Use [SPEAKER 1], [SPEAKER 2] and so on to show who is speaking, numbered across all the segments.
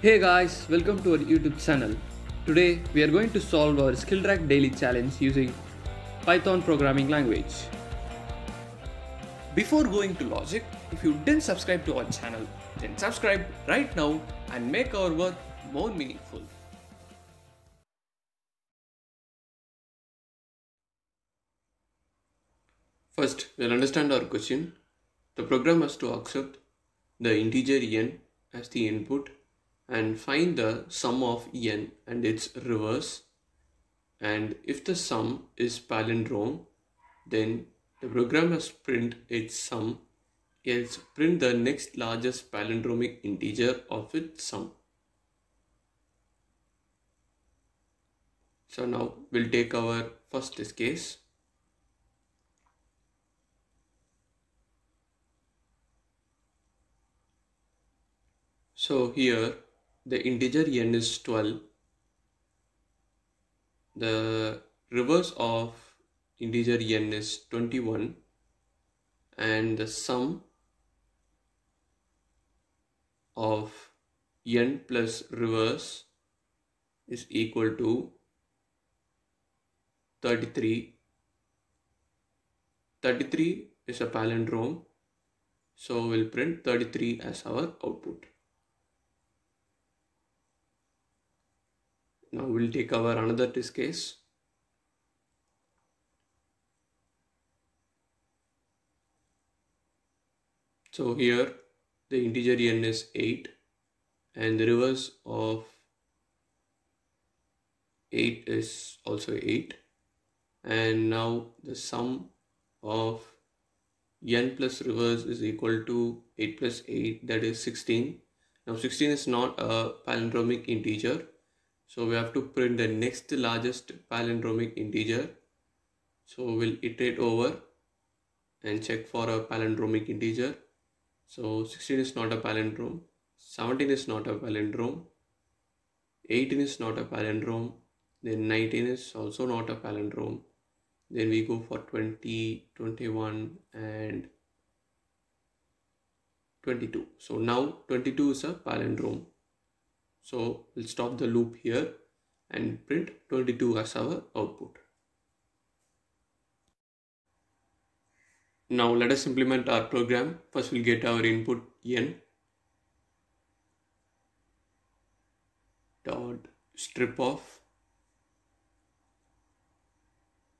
[SPEAKER 1] Hey guys, welcome to our YouTube channel. Today we are going to solve our Skillrack daily challenge using Python programming language. Before going to logic, if you didn't subscribe to our channel, then subscribe right now and make our work more meaningful. First, we'll understand our question. The program has to accept the integer n as the input and find the sum of n and its reverse. And if the sum is palindrome, then the program must print its sum, else print the next largest palindromic integer of its sum. So now we'll take our first case. So here the integer n is 12. The reverse of integer n is 21 and the sum of n plus reverse is equal to 33 33 is a palindrome. So we'll print 33 as our output now we'll take our another test case. So here the integer n is 8 and the reverse of 8 is also 8 and now the sum of n plus reverse is equal to 8 plus 8 that is 16 now 16 is not a palindromic integer so we have to print the next largest palindromic integer. So we'll iterate over and check for a palindromic integer. So 16 is not a palindrome 17 is not a palindrome 18 is not a palindrome then 19 is also not a palindrome. Then we go for 20 21 and 22 so now 22 is a palindrome so we'll stop the loop here and print 22 as our output. Now let us implement our program. First we'll get our input n dot strip off.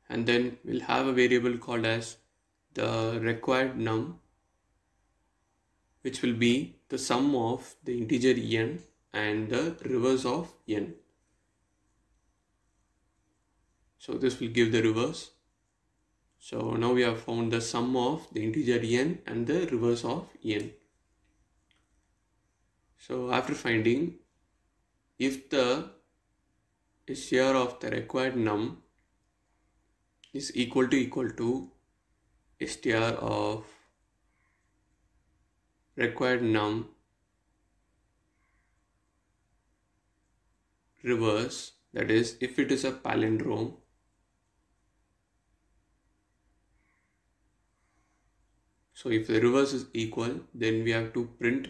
[SPEAKER 1] And then we'll have a variable called as the required num which will be the sum of the integer n and the reverse of n. So this will give the reverse so now we have found the sum of the integer n and the reverse of n. So after finding if the share of the required num is equal to equal to str of required num reverse that is if it is a palindrome so if the reverse is equal then we have to print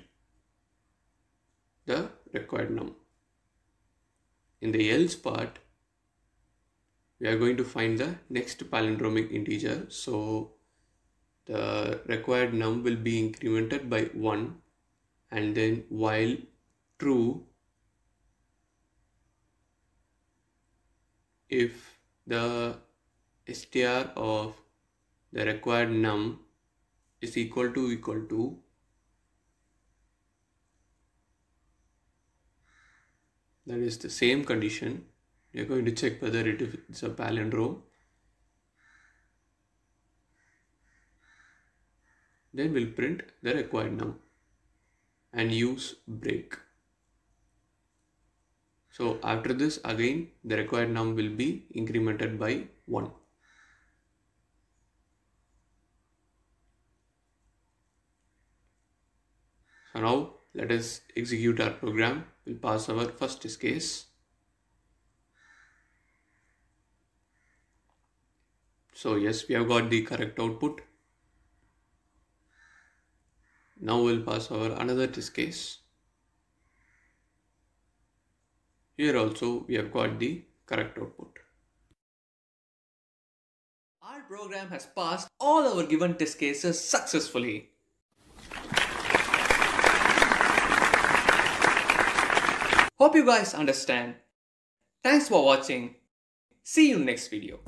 [SPEAKER 1] the required num. In the else part we are going to find the next palindromic integer. So the required num will be incremented by 1 and then while true if the str of the required num is equal to equal to that is the same condition we are going to check whether it is a palindrome. Then we'll print the required num and use break so after this again the required num will be incremented by 1 so now let us execute our program. We'll pass our first test case. So yes we have got the correct output. Now we'll pass our another test case Here also we have got the correct output.
[SPEAKER 2] Our program has passed all our given test cases successfully. Hope you guys understand. Thanks for watching. See you next video.